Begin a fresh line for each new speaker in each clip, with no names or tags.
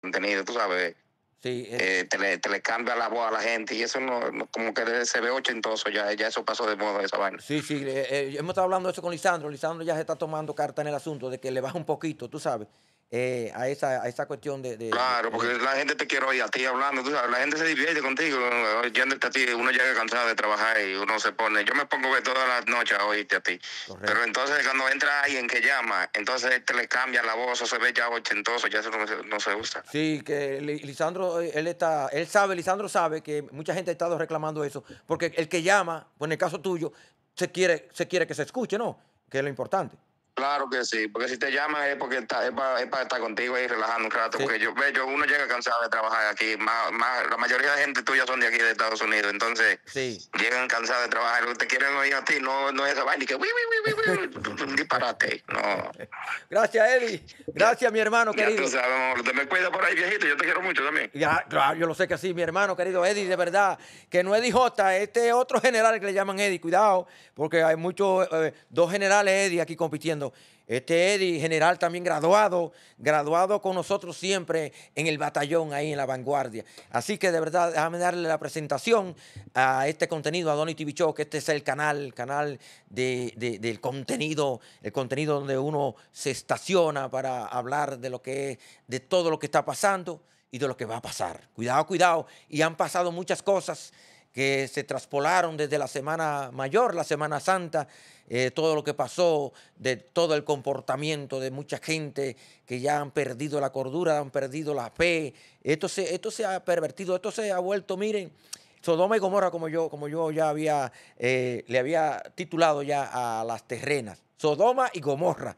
contenido, tú sabes.
Sí, eh,
Eh, te, le, te le cambia la voz a la gente y eso no, no- como que se ve ochentoso ya, ya eso pasó de moda esa vaina.
sí, sí. eh, eh, hemos estado hablando de eso con Lisandro. Lisandro ya se está tomando carta en el asunto de que le baja un poquito, tú sabes, eh, a, esa, a esa cuestión de... de-
Claro,
de-
porque la gente te quiere oír a ti hablando, tú sabes, la gente se divierte contigo, oyéndote a ti, uno llega cansado de trabajar y uno se pone, yo me pongo ver todas las noches a oírte a ti,
Correcto.
pero entonces cuando entra alguien que llama, entonces te le cambia la voz, o se ve ya ochentoso, ya eso no, se- no se usa.
Sí, que Li- Lisandro, eh, él está, él sabe, Lisandro sabe que mucha gente ha estado reclamando eso, porque el que llama, pues en el caso tuyo, se quiere, se quiere que se escuche, ¿no? Que es lo importante.
Claro que sí, porque si te llaman es porque está, es, para, es para estar contigo ahí relajando un rato,
Sí.
porque yo, yo uno llega cansado de trabajar aquí, más, más, la mayoría de gente tuya son de aquí de Estados Unidos, entonces
Sí.
llegan cansados de trabajar, te quieren oír a ti, no, no es esa vaina, y que un disparate, no.
Gracias, Eddie. Gracias, mi hermano
Ya
querido.
tú sabes, amor, te me cuida por ahí, viejito, yo te quiero mucho también.
Ya, claro, yo lo sé que sí, mi hermano querido Eddie, de verdad, que no Eddie J, este es otro general que le llaman Eddie, cuidado, porque hay muchos, eh, dos generales Eddie aquí compitiendo. Este Eddie, general también graduado, graduado con nosotros siempre en el batallón ahí en la vanguardia. Así que de verdad, déjame darle la presentación a este contenido, a Donny Show, que este es el canal, el canal de, de- del contenido, el contenido donde uno se estaciona para hablar de lo que es, de todo lo que está pasando y de lo que va a pasar. Cuidado, cuidado. Y han pasado muchas cosas que se traspolaron desde la Semana Mayor, la Semana Santa, eh, todo lo que pasó, de todo el comportamiento de mucha gente que ya han perdido la cordura, han perdido la fe. Esto se, esto se ha pervertido, esto se ha vuelto, miren, Sodoma y Gomorra, como yo, como yo ya había, eh, le había titulado ya a las terrenas. Sodoma y Gomorra,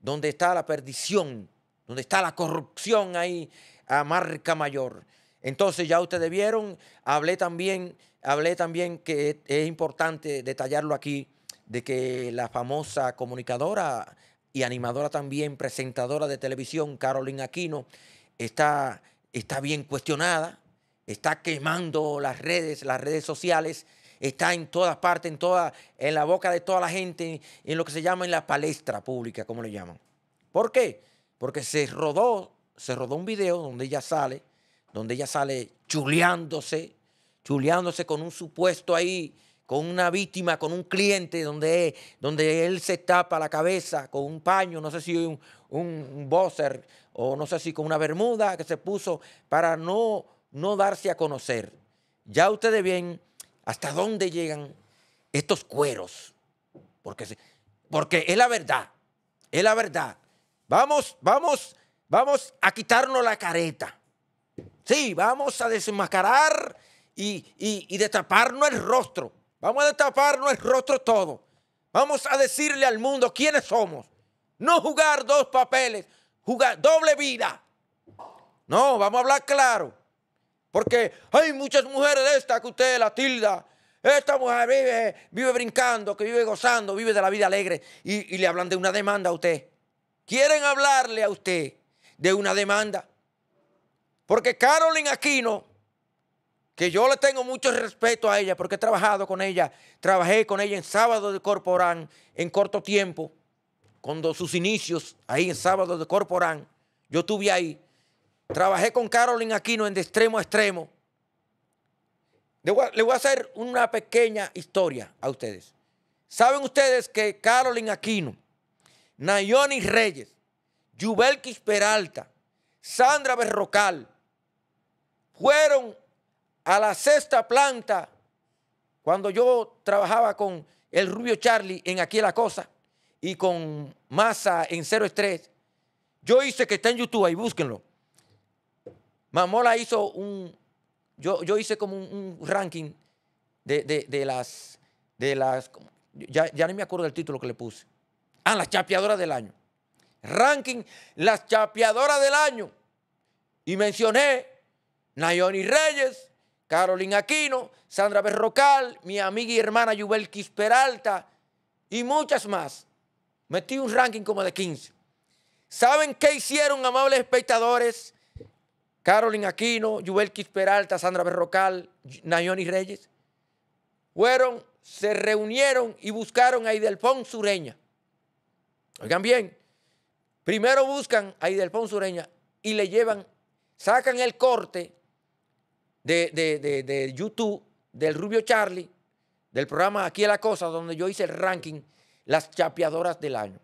donde está la perdición, donde está la corrupción ahí a marca mayor. Entonces ya ustedes vieron, hablé también, hablé también que es importante detallarlo aquí, de que la famosa comunicadora y animadora también, presentadora de televisión, Carolina Aquino, está, está bien cuestionada, está quemando las redes, las redes sociales, está en todas partes, en toda, en la boca de toda la gente, en lo que se llama en la palestra pública, como le llaman. ¿Por qué? Porque se rodó, se rodó un video donde ella sale, donde ella sale chuleándose, chuleándose con un supuesto ahí, con una víctima, con un cliente, donde, donde él se tapa la cabeza con un paño, no sé si un, un, o no sé si con una bermuda que se puso para no, no darse a conocer. Ya ustedes ven hasta dónde llegan estos cueros, porque, porque es la verdad, es la verdad. Vamos, vamos, vamos a quitarnos la careta. Sí, vamos a desenmascarar y, y, destaparnos el rostro. Vamos a destaparnos el rostro todo. Vamos a decirle al mundo quiénes somos. No jugar dos papeles, jugar doble vida. No, vamos a hablar claro. Porque hay muchas mujeres de esta que usted la tilda. Esta mujer vive, vive brincando, que vive gozando, vive de la vida alegre. Y, y le hablan de una demanda a usted. Quieren hablarle a usted de una demanda. Porque Carolyn Aquino, que yo le tengo mucho respeto a ella, porque he trabajado con ella, trabajé con ella en Sábado de Corporán en corto tiempo, cuando sus inicios, ahí en Sábado de Corporán, yo estuve ahí. Trabajé con Carolyn Aquino en de extremo a extremo. Le voy, a, hacer una pequeña historia a ustedes. ¿Saben ustedes que Carolyn Aquino, Nayoni Reyes, Yubelkis Peralta, Sandra Berrocal, fueron a la sexta planta cuando yo trabajaba con el Rubio Charlie en Aquí la Cosa y con Massa en Cero Estrés. Yo hice que está en YouTube ahí, búsquenlo. Mamola hizo un. Yo, yo hice como un, ranking de, de- de las. De las ya, ya ni me acuerdo del título que le puse. Ah, las chapeadoras del año. Ranking, las chapeadoras del año. Y mencioné Nayoni Reyes, Carolina Aquino, Sandra Berrocal, mi amiga y hermana Yubelkis Peralta y muchas más. Metí un ranking como de 15. ¿Saben qué hicieron, amables espectadores? Carolina Aquino, Yubelkis Peralta, Sandra Berrocal, Nayoni Reyes. Fueron, se reunieron y buscaron a Idelfón Sureña. Oigan bien, primero buscan a Idelfón Sureña y le llevan sacan el corte de, de- de- de YouTube del Rubio Charlie, del programa Aquí es la Cosa, donde yo hice el ranking, las chapeadoras del año.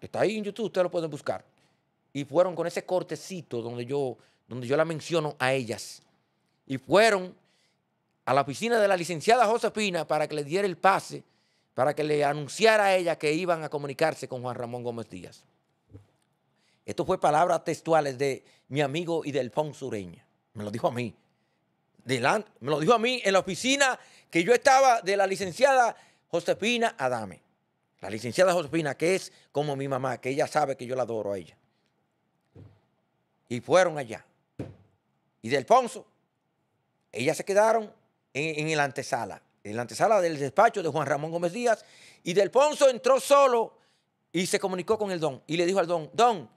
Está ahí en YouTube, ustedes lo pueden buscar. Y fueron con ese cortecito donde yo, donde yo la menciono a ellas. Y fueron a la oficina de la licenciada Josefina para que le diera el pase, para que le anunciara a ella que iban a comunicarse con Juan Ramón Gómez Díaz. Esto fue palabras textuales de mi amigo Idelfonso Ureña. Me lo dijo a mí. Me lo dijo a mí en la oficina que yo estaba de la licenciada Josefina Adame. La licenciada Josefina, que es como mi mamá, que ella sabe que yo la adoro a ella. Y fueron allá. Y de Alfonso, ellas se quedaron en, en la antesala, en la antesala del despacho de Juan Ramón Gómez Díaz. Y de Alfonso entró solo y se comunicó con el don. Y le dijo al don, don,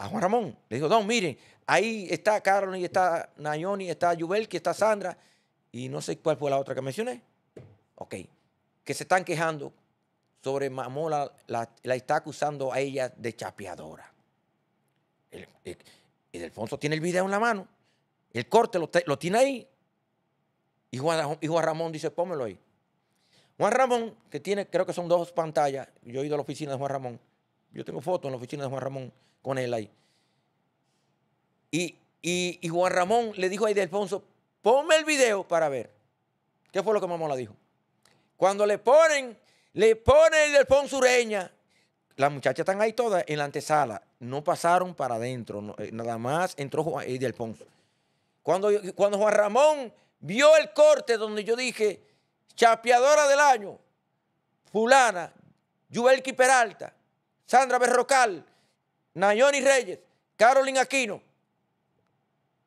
a Juan Ramón, le dijo, don, miren, ahí está Carolyn, está Nayoni, está Yubelki, está Sandra, y no sé cuál fue la otra que mencioné. Ok, que se están quejando sobre Mamola, la, está acusando a ella de chapeadora. El, el- tiene el video en la mano, el corte lo, lo tiene ahí, y Juan, y Juan Ramón dice, pómelo ahí. Juan Ramón, que tiene, creo que son dos pantallas, yo he ido a la oficina de Juan Ramón, yo tengo fotos en la oficina de Juan Ramón con él ahí. Y, y- Juan Ramón le dijo a Alfonso, ponme el video para ver. ¿Qué fue lo que Mamola dijo? Cuando le ponen, le pone Alfonso Ureña, las muchachas están ahí todas en la antesala, no pasaron para adentro, eh, nada más entró Juan Alfonso. Cuando, cuando Juan Ramón vio el corte donde yo dije, chapeadora del año, fulana, Yubelki Peralta, Sandra Berrocal, Nayoni Reyes, Carolyn Aquino.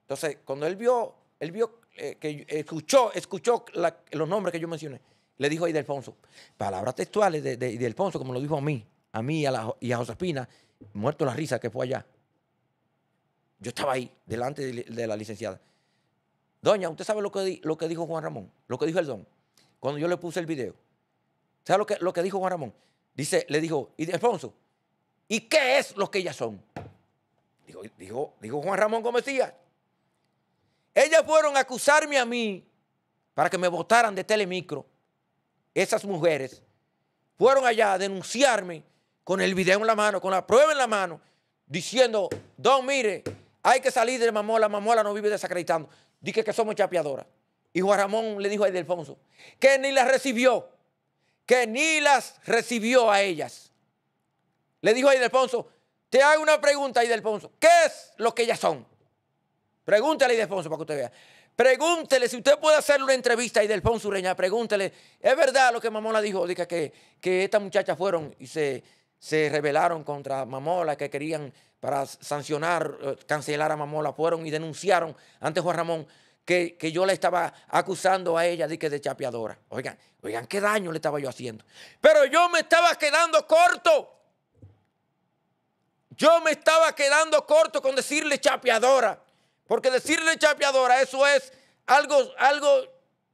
Entonces, cuando él vio, él vio eh, que escuchó, escuchó los nombres que yo mencioné, le dijo a Idelfonso, palabras textuales de, de Idelfonso, como lo dijo a mí, a mí a, la- y a Josefina, muerto la risa que fue allá. Yo estaba ahí, delante de, de la licenciada. Doña, ¿usted sabe lo que, lo que dijo Juan Ramón? Lo que dijo el don, cuando yo le puse el video. ¿Sabe lo que, lo que dijo Juan Ramón? Dice, le dijo, y Alfonso, ¿y qué es lo que ellas son? Dijo, Juan Ramón Gómez. Ellas fueron a acusarme a mí para que me votaran de Telemicro. Esas mujeres fueron allá a denunciarme con el video en la mano, con la prueba en la mano, diciendo, don, mire, hay que salir de Mamola, Mamola no vive desacreditando. Dije que somos chapeadoras. Y Juan Ramón le dijo a Ildefonso que ni las recibió, que ni las recibió a ellas. Le dijo a Ildefonso, te hago una pregunta, Ildefonso, ¿qué es lo que ellas son? Pregúntale a Ildefonso para que usted vea. Pregúntele, si usted puede hacerle una entrevista a Ildefonso Ureña, pregúntele, ¿es verdad lo que Mamola dijo? Dice que, que estas muchachas fueron y se, se rebelaron contra Mamola, que querían para sancionar, eh, cancelar a Mamola, fueron y denunciaron ante Juan Ramón que, que yo le estaba acusando a ella de que de chapeadora. Oigan, oigan, qué daño le estaba yo haciendo. Pero yo me estaba quedando corto. Yo me estaba quedando corto con decirle chapeadora. Porque decirle chapeadora, eso es algo, algo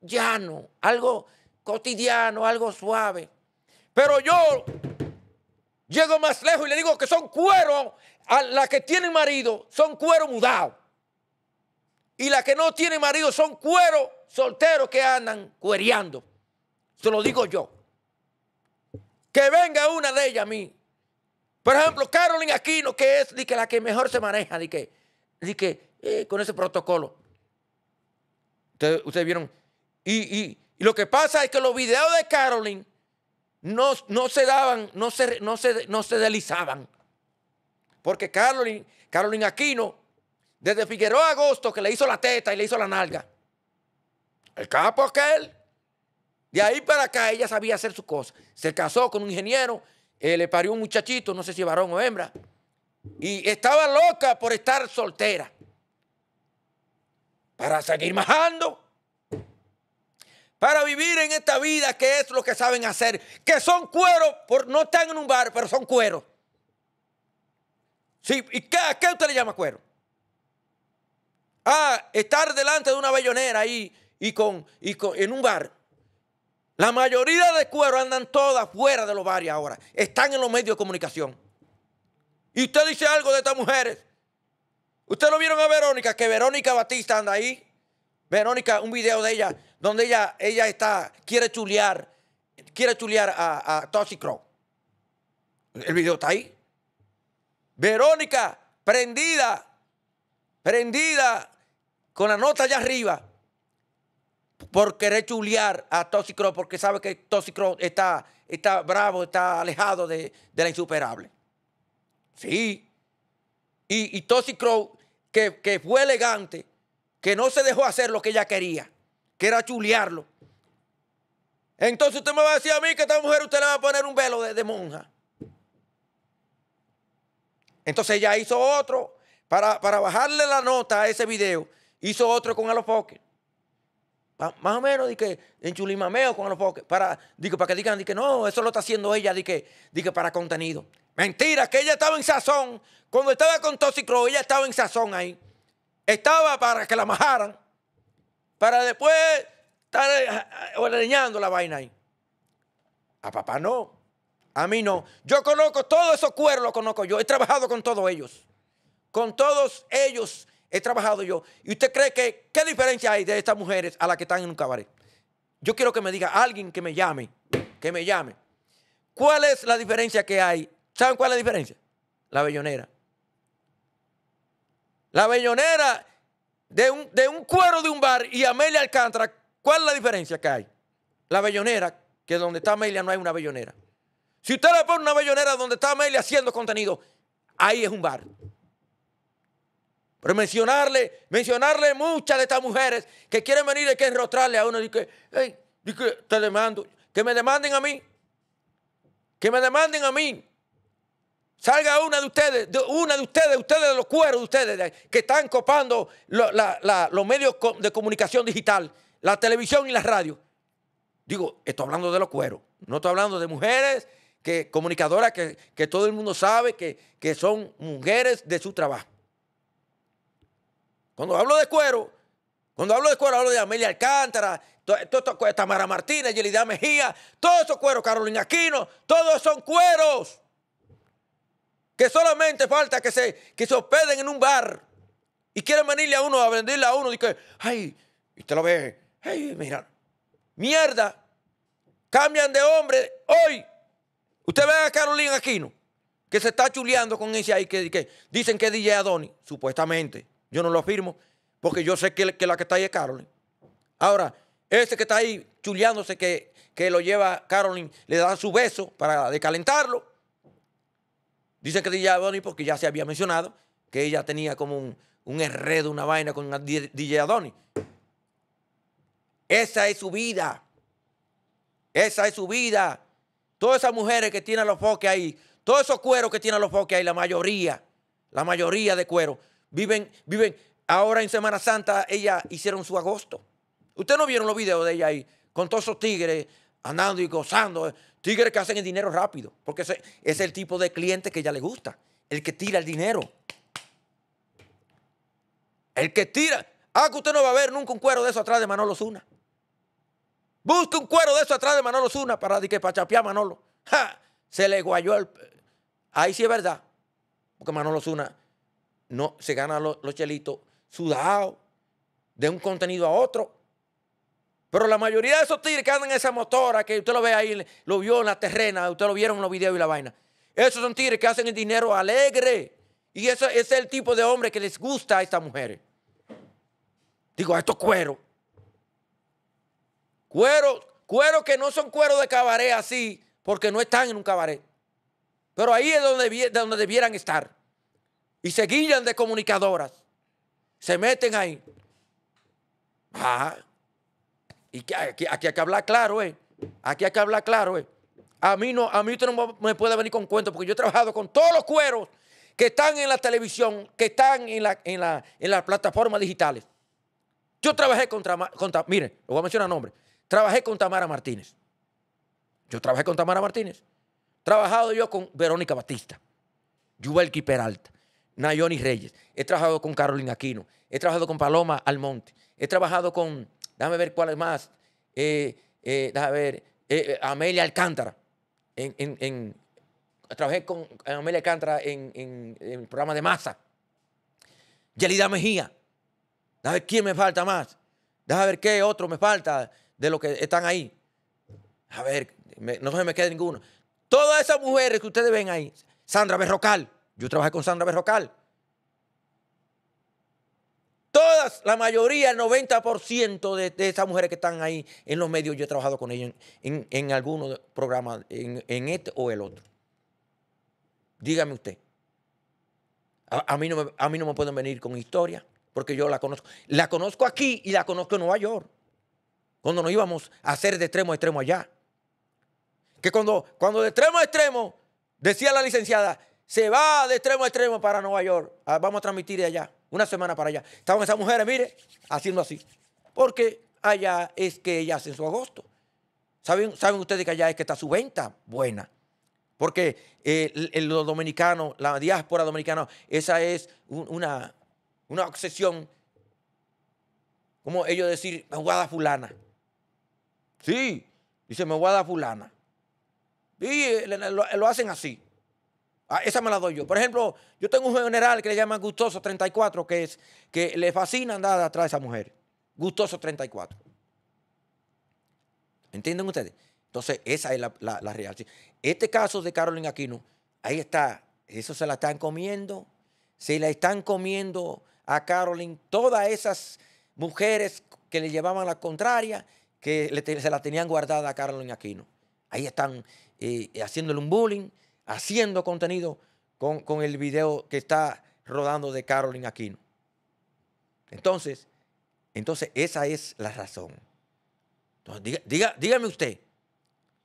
llano, algo cotidiano, algo suave. Pero yo llego más lejos y le digo que son cuero, a las que tienen marido son cuero mudado. Y las que no tienen marido son cuero solteros que andan cuereando. Se lo digo yo. Que venga una de ellas a mí. Por ejemplo, Carolyn Aquino, que es que la que mejor se maneja, di que, di que eh, con ese protocolo. Ustedes, vieron. Y, y- y lo que pasa es que los videos de Carolyn no, no se daban, no se, no, se, no se deslizaban. Porque Carolyn, Carolyn Aquino, desde Figueroa Agosto, que le hizo la teta y le hizo la nalga. El capo aquel. De ahí para acá ella sabía hacer su cosa. Se casó con un ingeniero, eh, le parió un muchachito, no sé si varón o hembra. Y estaba loca por estar soltera. Para seguir majando. Para vivir en esta vida que es lo que saben hacer. Que son cueros, por, no están en un bar, pero son cueros. Sí, ¿y qué, a qué usted le llama cuero? Ah, estar delante de una bellonera ahí y con, y con, en un bar. La mayoría de cueros andan todas fuera de los bares ahora. Están en los medios de comunicación. Y usted dice algo de estas mujeres. Ustedes no vieron a Verónica, que Verónica Batista anda ahí. Verónica, un video de ella, donde ella, ella está, quiere chulear, quiere chulear a, a Crow. El video está ahí. Verónica, prendida, prendida, con la nota allá arriba, por querer chulear a Toxic Crow, porque sabe que Toxic Crow está, está bravo, está alejado de, de la insuperable. Sí. Y, y Toxic Crow, que, que fue elegante, que no se dejó hacer lo que ella quería, que era chulearlo. Entonces usted me va a decir a mí que esta mujer usted le va a poner un velo de, de monja. Entonces ella hizo otro, para, para, bajarle la nota a ese video, hizo otro con Alofoque. Más o menos, di que en chulimameo con Alofoque. Para, digo, para que digan di que no, eso lo está haciendo ella, di que, di que para contenido. Mentira, que ella estaba en sazón. Cuando estaba con Toxicro, ella estaba en sazón ahí. Estaba para que la majaran. Para después estar ordeñando la vaina ahí. A papá no. A mí no. Yo conozco todos esos cueros, los conozco yo. He trabajado con todos ellos. Con todos ellos he trabajado yo. ¿Y usted cree que qué diferencia hay de estas mujeres a las que están en un cabaret? Yo quiero que me diga alguien que me llame, que me llame. ¿Cuál es la diferencia que hay? ¿Saben cuál es la diferencia? La bellonera. La bellonera de un, de un cuero de un bar y Amelia Alcántara, ¿cuál es la diferencia que hay? La bellonera, que donde está Amelia no hay una bellonera. Si usted le pone una bellonera donde está Amelia haciendo contenido, ahí es un bar. Pero mencionarle, mencionarle muchas de estas mujeres que quieren venir y que enrostrarle a uno y que, hey, que te demando, que me demanden a mí, que me demanden a mí. Salga una de ustedes, de una de ustedes, ustedes de los cueros de ustedes, que están copando los medios de comunicación digital, la televisión y la radio. Digo, estoy hablando de los cueros, no estoy hablando de mujeres que, comunicadoras que, que todo el mundo sabe que, que son mujeres de su trabajo. Cuando hablo de cuero, cuando hablo de cuero, hablo de Amelia Alcántara, Tamara Martínez, Yelida Mejía, todos esos cueros, Carolina Aquino, todos son cueros. Que solamente falta que se, que se hospeden en un bar y quieren venirle a uno a venderle a uno y que, ay, y te lo ve, ay, mira, mierda, cambian de hombre hoy. Usted ve a Carolina Aquino, que se está chuleando con ese ahí, que, que dicen que es DJ Adoni, supuestamente. Yo no lo afirmo, porque yo sé que, que la que está ahí es Carolyn. Ahora, ese que está ahí chuleándose, que, que lo lleva Carolyn, le da su beso para decalentarlo. Dicen que DJ Adoni, porque ya se había mencionado, que ella tenía como un, un enredo, una vaina con DJ Adoni. Esa es su vida. Esa es su vida. Todas esas mujeres que tienen los foques ahí, todos esos cueros que tienen los foques ahí, la mayoría, la mayoría de cueros, Viven, viven. Ahora en Semana Santa ellas hicieron su agosto. Ustedes no vieron los videos de ella ahí, con todos esos tigres andando y gozando. Tigres que hacen el dinero rápido, porque ese es el tipo de cliente que ella le gusta. El que tira el dinero. El que tira. Ah, que usted no va a ver nunca un cuero de eso atrás de Manolo Zuna. Busque un cuero de eso atrás de Manolo Zuna para, que, para chapear a Manolo. Se le guayó el. Ahí sí es verdad. Porque Manolo Zuna no se gana los, chelitos sudados de un contenido a otro. Pero la mayoría de esos tigres que andan en esa motora, que usted lo ve ahí, lo vio en la terrena, usted lo vieron en los videos y la vaina. Esos son tigres que hacen el dinero alegre. Y ese es el tipo de hombre que les gusta a estas mujeres. Digo, a estos cueros. Cueros, cueros que no son cueros de cabaret así, porque no están en un cabaret. Pero ahí es donde, donde debieran estar y se guían de comunicadoras. Se meten ahí. Ah, y aquí, aquí, hay que hablar claro, ¿eh? Aquí hay que hablar claro, ¿eh? A mí, no, a mí usted no me puede venir con cuentos porque yo he trabajado con todos los cueros que están en la televisión, que están en, la, en, la, en las plataformas digitales. Yo trabajé contra, contra, mire, lo voy a mencionar nombre. Trabajé con Tamara Martínez. Yo trabajé con Tamara Martínez. Trabajado yo con Verónica Batista, Yubelki Peralta. Nayoni Reyes, he trabajado con Carolina Aquino, he trabajado con Paloma Almonte, he trabajado con, déjame ver cuál es más, eh, eh, déjame ver, eh, eh Amelia Alcántara, trabajé con Amelia Alcántara en, en, el programa de masa. Yelida Mejía. Déjame ver quién me falta más. Déjame ver qué otro me falta de los que están ahí. A ver, no se me quede ninguno. Todas esas mujeres que ustedes ven ahí, Sandra Berrocal, yo trabajé con Sandra Berrocal. Todas, la mayoría, el 90% de, esas mujeres que están ahí en los medios, yo he trabajado con ellas en, en, algunos programas, en, en, este o el otro. Dígame usted. A, a, mí no me, a mí no me pueden venir con historia, porque yo la conozco. La conozco aquí y la conozco en Nueva York. Cuando nos íbamos a hacer de extremo a extremo allá. Que cuando, cuando de extremo a extremo, decía la licenciada, se va de extremo a extremo para Nueva York. Ah, vamos a transmitir de allá una semana para allá. Estaban esas mujeres, mire, haciendo así. Porque allá es que ellas hacen su agosto. ¿Saben, ¿Saben ustedes que allá es que está su venta buena? Porque eh, los dominicanos, la diáspora dominicana, esa es un, una, una obsesión, como ellos decir, me voy a dar fulana. Sí, dice, me voy a dar fulana. Y lo, lo hacen así. Ah, esa me la doy yo. Por ejemplo, yo tengo un general que le llaman Gustoso 34, que es que le fascina andar atrás de esa mujer. Gustoso 34. ¿Entienden ustedes? Entonces, esa es la, la. Este caso de Carolyn Aquino, ahí está. Eso se la están comiendo. Se la están comiendo a Carolyn todas esas mujeres que le llevaban la contraria, que se la tenían guardada a Carolyn Aquino. Ahí están eh, haciéndole un bullying haciendo contenido con, con, el video que está rodando de Carolyn Aquino. Entonces, entonces esa es la razón. Entonces, diga, dígame usted,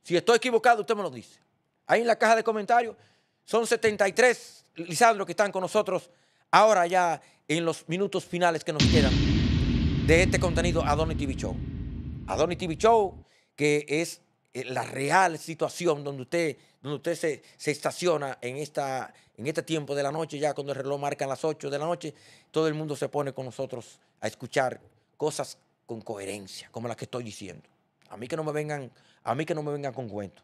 si estoy equivocado, usted me lo dice. Ahí en la caja de comentarios son 73, Lisandro, que están con nosotros ahora ya en los minutos finales que nos quedan de este contenido Adoni TV Show. Adoni TV Show, que es la real situación donde usted, donde usted se, se estaciona en, esta, en este tiempo de la noche, ya cuando el reloj marca las 8 de la noche, todo el mundo se pone con nosotros a escuchar cosas con coherencia, como las que estoy diciendo. A mí que no me vengan, a mí que no me vengan con cuentos.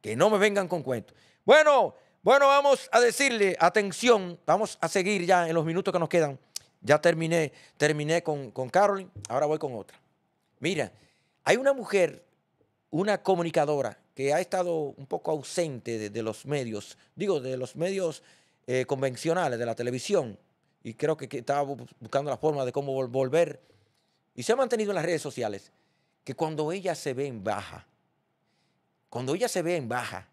Que no me vengan con cuentos. Bueno, bueno, vamos a decirle, atención, vamos a seguir ya en los minutos que nos quedan. Ya terminé, terminé con, con Carolyn, ahora voy con otra. Mira, hay una mujer una comunicadora que ha estado un poco ausente de, los medios, digo, de los medios eh, convencionales, de la televisión, y creo que, que, estaba buscando la forma de cómo volver, y se ha mantenido en las redes sociales, que cuando ella se ve en baja, cuando ella se ve en baja,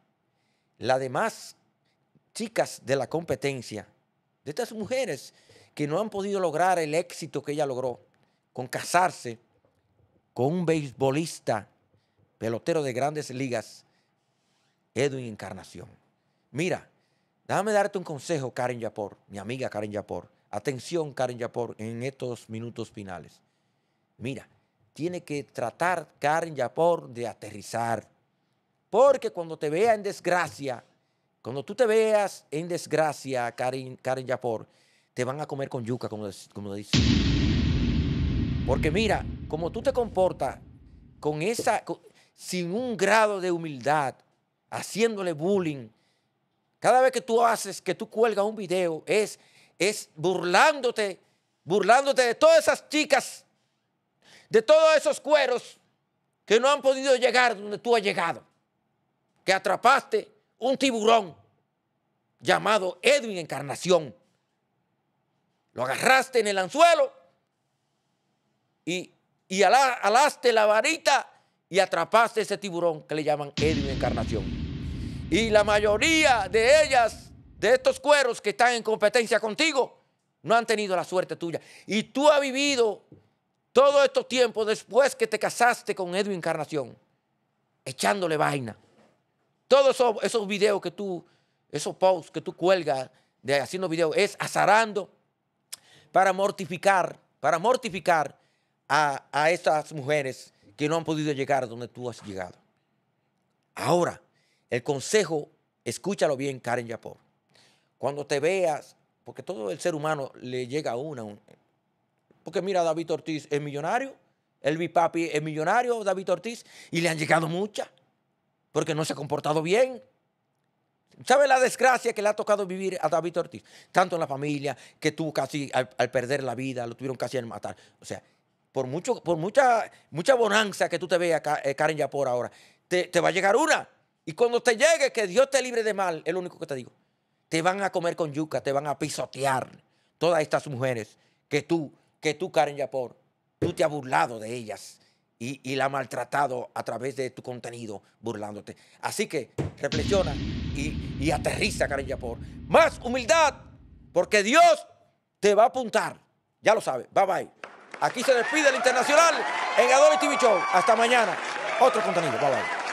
las demás chicas de la competencia, de estas mujeres que no han podido lograr el éxito que ella logró con casarse con un beisbolista pelotero de grandes ligas, Edwin Encarnación. Mira, déjame darte un consejo, Karen Yapor, mi amiga Karen Yapor. Atención, Karen Yapor, en estos minutos finales. Mira, tiene que tratar Karen Yapor de aterrizar. Porque cuando te vea en desgracia, cuando tú te veas en desgracia, Karen, Karen Yapor, te van a comer con yuca, como, como dice. Porque mira, como tú te comportas con esa, sin un grado de humildad, haciéndole bullying. Cada vez que tú haces, que tú cuelgas un video, es, es burlándote, burlándote de todas esas chicas, de todos esos cueros que no han podido llegar donde tú has llegado, que atrapaste un tiburón llamado Edwin Encarnación. Lo agarraste en el anzuelo y, y alaste la varita y atrapaste ese tiburón que le llaman Edwin Encarnación. Y la mayoría de ellas, de estos cueros que están en competencia contigo, no han tenido la suerte tuya. Y tú has vivido todo estos tiempos después que te casaste con Edwin Encarnación, echándole vaina. Todos esos, videos que tú, esos posts que tú cuelgas de haciendo videos, es azarando para mortificar, para mortificar a, a estas mujeres que no han podido llegar donde tú has llegado. Ahora, el consejo, escúchalo bien, Karen Yapor. Cuando te veas, porque todo el ser humano le llega a una. Porque mira, David Ortiz es millonario, el bipapi es millonario, David Ortiz, y le han llegado muchas, porque no se ha comportado bien. ¿Sabes la desgracia que le ha tocado vivir a David Ortiz? Tanto en la familia, que tuvo casi al, perder la vida, lo tuvieron casi a matar. O sea, por, mucho, por mucha, mucha bonanza que tú te veas, eh, Karen Yapor, ahora, te, te va a llegar una. Y cuando te llegue, que Dios te libre de mal, es lo único que te digo. Te van a comer con yuca, te van a pisotear todas estas mujeres que tú, que tú, Karen Yapor, tú te has burlado de ellas y, la ha maltratado a través de tu contenido burlándote. Así que reflexiona y, y aterriza, Karen Yapor. Más humildad, porque Dios te va a apuntar. Ya lo sabes. Bye bye. Aquí se despide el Internacional en Adobe TV Show. Hasta mañana. Otro contenido. Bye bye.